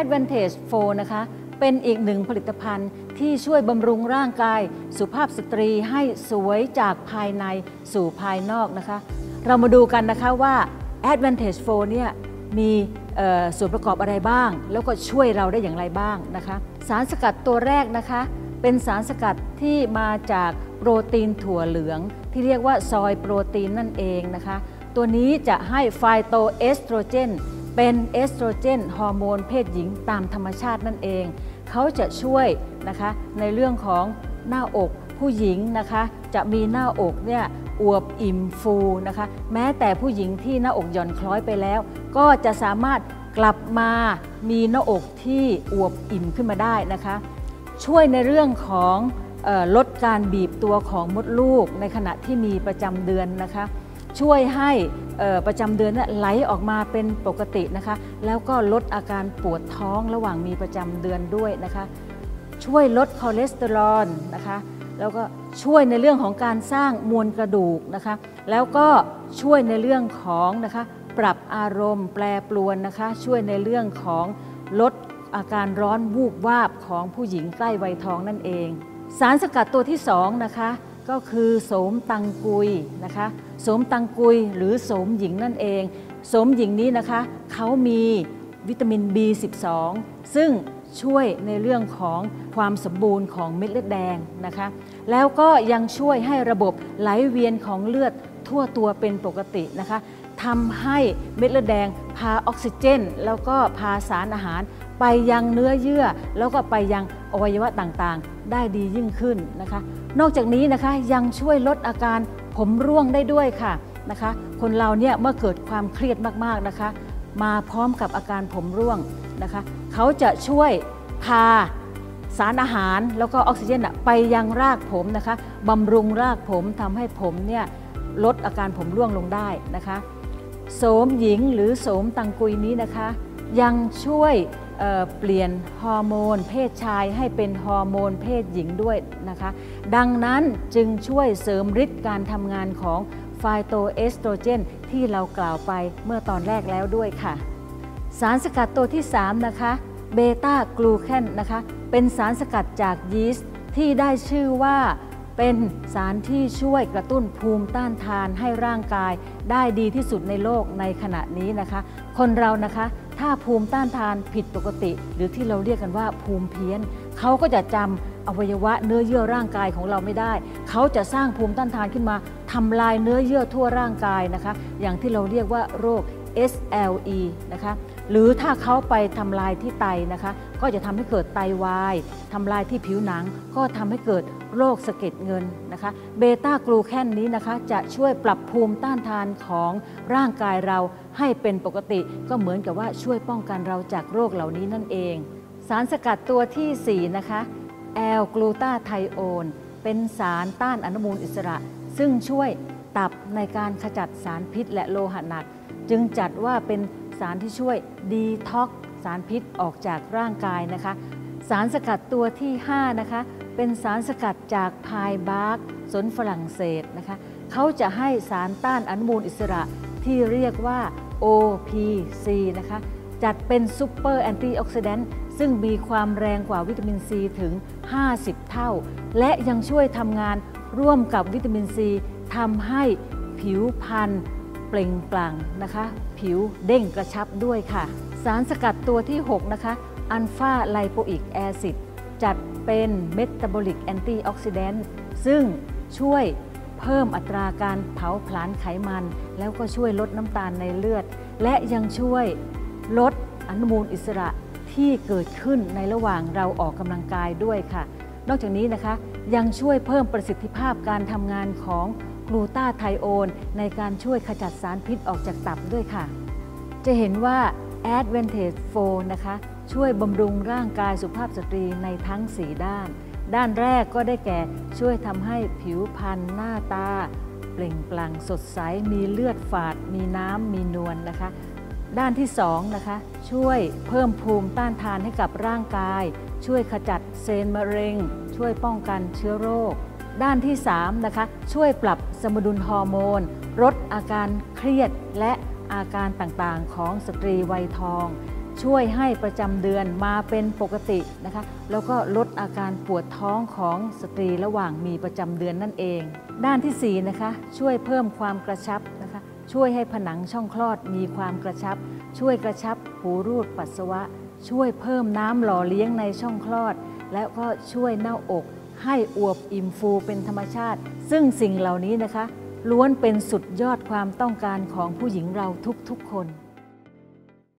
Advantage 4 นะคะ เป็นอีกหนึ่งผลิตภัณฑ์ที่ช่วยบำรุงร่างกาย สุภาพสตรีให้สวยจากภายในสู่ภายนอกนะคะ เรามาดูกันนะคะว่า Advantage 4 เนี่ยมีส่วนประกอบอะไรบ้าง แล้วก็ช่วยเราได้อย่างไรบ้างนะคะ สารสกัดตัวแรกนะคะ เป็นสารสกัดที่มาจากโปรตีนถั่วเหลือง ที่เรียกว่าซอยโปรตีนนั่นเองนะคะ ตัวนี้จะให้ไฟโตเอสโตรเจนเป็นเอสโตรเจนฮอร์โมนเพศหญิงตามธรรมชาตินั่นเอง เขาจะช่วยนะคะในเรื่องของหน้าอกผู้หญิงนะคะจะมีหน้าอกเนี่ยอวบอิ่มฟูนะคะแม้แต่ผู้หญิงที่หน้าอกหย่อนคล้อยไปแล้ว ก็จะสามารถกลับมามีหน้าอกที่อวบอิ่มขึ้นมาได้นะคะ ช่วยในเรื่องของออลดการบีบตัวของมดลูกในขณะที่มีประจำเดือนนะคะ ช่วยให้ประจำเดือนไหลออกมาเป็นปกตินะคะ แล้วก็ลดอาการปวดท้องระหว่างมีประจำเดือนด้วยนะคะ ช่วยลดคอเลสเตอรอลนะคะ แล้วก็ช่วยในเรื่องของการสร้างมวลกระดูกนะคะ แล้วก็ช่วยในเรื่องของนะคะ ปรับอารมณ์แปรปรวนนะคะ ช่วยในเรื่องของลด อาการร้อนวูบวาบของผู้หญิงใกล้วัยทองนั่นเอง สารสกัดตัวที่สองนะคะก็คือโสมตังกุยนะคะโสมตังกุยหรือโสมหญิงนั่นเองโสมหญิงนี้นะคะเขามีวิตามิน B12 ซึ่งช่วยในเรื่องของความสมบูรณ์ของเม็ดเลือดแดงนะคะ แล้วก็ยังช่วยให้ระบบไหลเวียนของเลือดทั่วตัวเป็นปกตินะคะทำให้เม็ดเลือดแดงพาออกซิเจน แล้วก็พาสารอาหาร ไปยังเนื้อเยื่อ แล้วก็ไปยังอวัยวะต่างๆ ได้ดียิ่งขึ้นนะคะ นอกจากนี้นะคะยังช่วยลดอาการผมร่วงได้ด้วยค่ะนะคะ คนเราเนี่ยเมื่อเกิดความเครียดมากๆนะคะ มาพร้อมกับอาการผมร่วงนะคะ เขาจะช่วยพาสารอาหารแล้วก็ออกซิเจนไปยังรากผมนะคะบำรุงรากผมทำให้ผมเนี่ยลดอาการผมร่วงลงได้นะคะโสมหญิงหรือโสมตังกุยนี้นะคะ ยังช่วย เปลี่ยนฮอร์โมน เพศชายให้เป็นฮอร์โมนเพศหญิงด้วยนะคะ ดังนั้นจึงช่วยเสริมฤทธิ์การทำงานของไฟโตเอสโตรเจนที่เรากล่าวไปเมื่อตอนแรกแล้วด้วยค่ะ สารสกัดตัวที่ 3 นะคะเบต้ากลูแคนนะคะ เป็นสารสกัดจากยีสต์ที่ได้ชื่อว่า เป็นสารที่ช่วยกระตุ้นภูมิต้านทานให้ร่างกาย ได้ดีที่สุดในโลกในขณะนี้นะคะ คนเรานะคะถ้าภูมิต้านทานผิดปกติ หรือที่เราเรียกกันว่าภูมิเพี้ยนเขาก็จะจำอวัยวะเนื้อเยื่อร่างกายของเราไม่ได้ เขาจะสร้างภูมิต้านทานขึ้นมาทำลายเนื้อเยื่อทั่วร่างกายนะคะ อย่างที่เราเรียกว่าโรค SLE นะคะ หรือถ้าเขาไปทำลายที่ไตนะคะ ก็จะทำให้เกิดไตวายทำลายที่ผิวหนัง ก็ทำให้เกิดโรคสะเก็ดเงินนะคะ เบต้ากลูแคนนี้นะคะ จะช่วยปรับภูมิต้านทานของร่างกายเราให้เป็นปกติ ก็เหมือนกับว่าช่วยป้องกันเราจากโรคเหล่านี้นั่นเอง สารสกัดตัวทีสี่4 นะคะแอลกลูตาไทโอนเป็นสารต้านอนุมูลอิสระ ซึ่งช่วยตับในการขจัดสารพิษและโลหะหนัก จึงจัดว่าเป็น สารที่ช่วยดีท็อกสารพิษออกจากร่างกายนะคะ สารสกัดตัวที่ 5 นะคะ เป็นสารสกัดจาก pine bark สนฝรั่งเศสนะคะเขาจะให้สารต้านอนุมูลอิสระที่เรียกว่า OPC นะคะ จัดเป็น super antioxidant ซึ่งมีความแรงกว่าวิตามินซีถึง 50 เท่า และยังช่วยทำงานร่วมกับวิตามินซีทำให้ผิวพรรณ เปล่งปลั่งนะคะ ผิวเด้งกระชับด้วยค่ะ สารสกัดตัวที่ 6 นะคะ alpha lipoic acid จัดเป็น metabolic antioxidant ซึ่งช่วยเพิ่มอัตราการเผาผลาญไขมัน แล้วก็ช่วยลดน้ำตาลในเลือด และยังช่วยลดอนุมูลอิสระที่เกิดขึ้นในระหว่างเราออกกำลังกายด้วยค่ะ นอกจากนี้นะคะยังช่วยเพิ่มประสิทธิภาพการทำงานของ กลูตาไทโอน ในการช่วยขจัดสารพิษออกจากตับด้วยค่ะ จะเห็นว่า Advantage 4นะคะ ช่วยบำรุงร่างกายสุภาพสตรีในทั้ง 4 ด้าน ด้านแรกก็ได้แก่ช่วยทำให้ผิวพรรณหน้าตา เปล่งปลั่งสดใส มีเลือดฝาด มีน้ำมีนวลนนะคะ ด้านที่2นะคะ ช่วยเพิ่มภูมิต้านทานให้กับร่างกาย ช่วยขจัดเซลล์มะเร็ง ช่วยป้องกันเชื้อโรค ด้านที่3นะคะช่วยปรับสมดุลฮอร์โมนลดอาการเครียดและอาการต่างๆ ของสตรีวัยทอง ช่วยให้ประจำเดือนมาเป็นปกตินะคะแล้วก็ลดอาการปวดท้องของสตรีระหว่างมีประจำเดือนนั่นเอง ด้านที่สี่นะคะช่วยเพิ่มความกระชับนะคะช่วยให้ผนังช่องคลอดมีความกระชับ ช่วยกระชับหูรูดปัสสาวะ ช่วยเพิ่มน้ำหล่อเลี้ยงในช่องคลอด และก็ช่วยหน้าอก ให้อวบอิ่มฟูเป็นธรรมชาติ ซึ่งสิ่งเหล่านี้นะคะ ล้วนเป็นสุดยอดความต้องการของผู้หญิงเราทุกๆคน